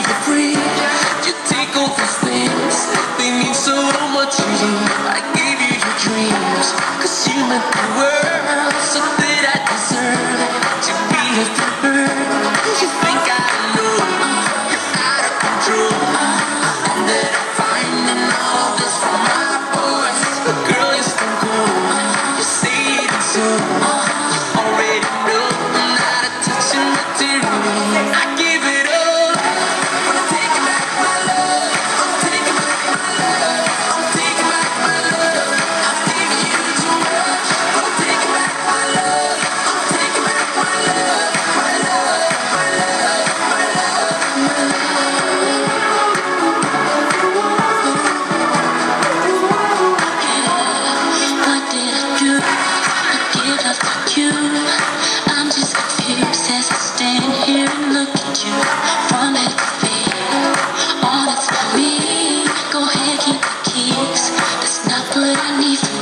you're. You take all these things, they mean so much to you. I gave you your dreams, you meant the world, so that I deserve to be what I need.